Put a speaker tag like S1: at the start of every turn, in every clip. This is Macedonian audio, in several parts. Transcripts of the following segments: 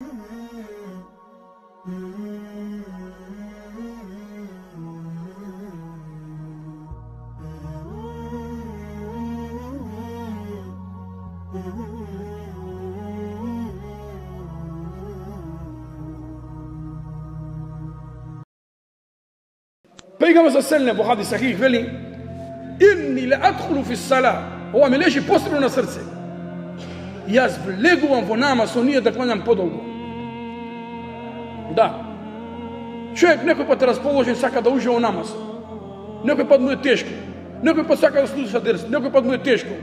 S1: پیغمبر صلی اللہ علیہ وسلم حدیث صحیح ولی انی لادخل فی الصلاه هو mi leži posebno na srce ja zbleguvam po nama sonije da klanjam podugo да. Човек некој пат расположен сака да ужива во намаз. Некој пат му е тешко. Некој пат сака да слуша дерс. Некој пат му е тешко.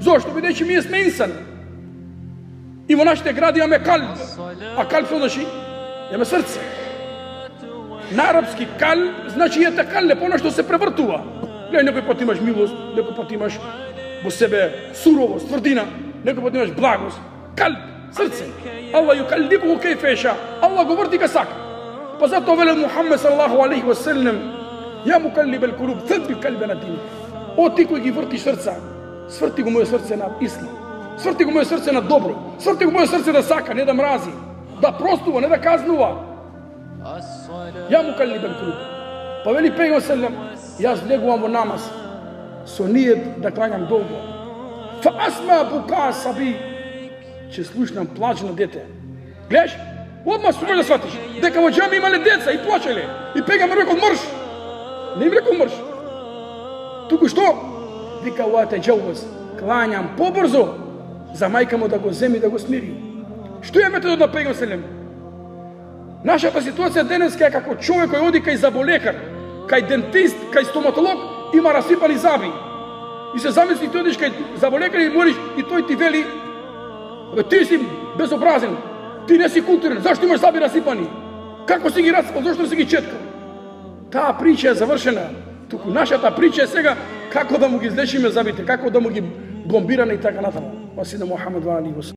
S1: Зошто? Бидејќи ми е сменсан. и во нашите гради имаме калб а калб што значи имаме срце. На арапски кал значи е така лепо што се превртува. Гледај, некој пат имаш милост, некој пат имаш во себе суровост, тврдина, некој пат имаш благост, калб, срце. Аллах ја калдибу кај феша. Аллах го врти ка сака. Па затоа веле Мухаммед саллаху алейхи ва селем, ја му калибел кулуб, црпи калбе на дин. О ти кој ги врти срца, сврти го моје срце на ислам. Сврти го моје срце на добро. Сврти го моје срце да сака, не да мрази, да простува, не да казнува. Ја му кални ел круг. Па вели пегам селем, јас влегувам во намаз со нијет да кланјам долго. Фа асма бука саби, че слушнам плач на дете. Гледаш? Одма су да сватиш. Дека во джами имале деца и плачеле. И пегам рекол мрш. Не им рекол мрш. Туку што? Вика уате Джаубас, Кланјам побрзо за мајка му да го земи да го смири. Што е методот на пегам селем? Нашата ситуација денеска е како човек кој оди кај заболекар, кај дентист, кај стоматолог, има расипани заби. И се замисли ти одиш кај заболекар и мориш и тој ти вели Бе, ти си безобразен, ти не си културен, зашто имаш заби расипани? Како си ги расипал, зашто си ги четкал? Таа прича е завршена. Туку нашата прича е сега како да му ги излечиме забите, како да му ги бомбираме и така натаму. Васина Мухамед Ва